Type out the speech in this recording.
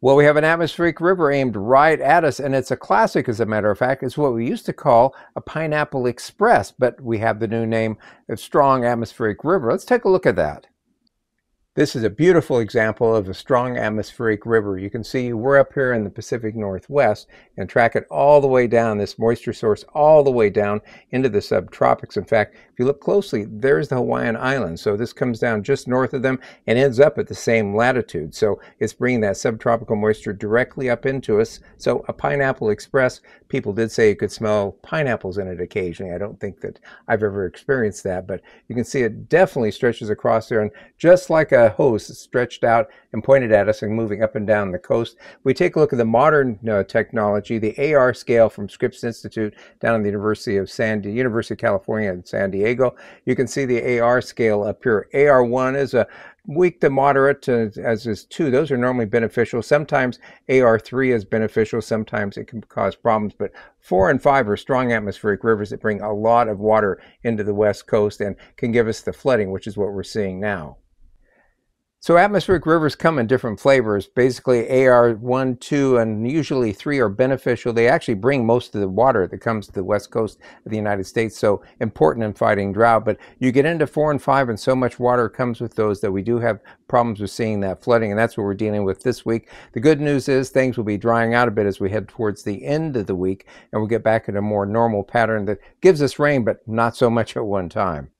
Well, we have an atmospheric river aimed right at us, and it's a classic, as a matter of fact. It's what we used to call a pineapple express, but we have the new name of Strong Atmospheric River. Let's take a look at that. This is a beautiful example of a strong atmospheric river. You can see we're up here in the Pacific Northwest and track it all the way down, this moisture source all the way down into the subtropics. In fact, if you look closely, there's the Hawaiian Islands. So this comes down just north of them and ends up at the same latitude. So it's bringing that subtropical moisture directly up into us. So a pineapple express, people did say you could smell pineapples in it occasionally. I don't think that I've ever experienced that, but you can see it definitely stretches across there. And just like a hose stretched out and pointed at us and moving up and down the coast. We take a look at the modern uh, technology, the AR scale from Scripps Institute down at the University of San University of California in San Diego. You can see the AR scale up here. AR1 is a weak to moderate, to, as is 2. Those are normally beneficial. Sometimes AR3 is beneficial. Sometimes it can cause problems. But 4 and 5 are strong atmospheric rivers that bring a lot of water into the west coast and can give us the flooding, which is what we're seeing now. So atmospheric rivers come in different flavors. Basically AR1, 2, and usually 3 are beneficial. They actually bring most of the water that comes to the west coast of the United States, so important in fighting drought. But you get into 4 and 5 and so much water comes with those that we do have problems with seeing that flooding, and that's what we're dealing with this week. The good news is things will be drying out a bit as we head towards the end of the week, and we'll get back in a more normal pattern that gives us rain, but not so much at one time.